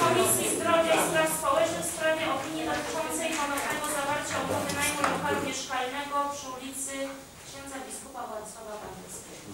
Komisji Zdrowia i Spraw Społecznych w sprawie opinii dotyczącej ponownego zawarcia umowy najmu lokalu mieszkalnego przy ulicy księdza biskupa Władysława Bandyckiego.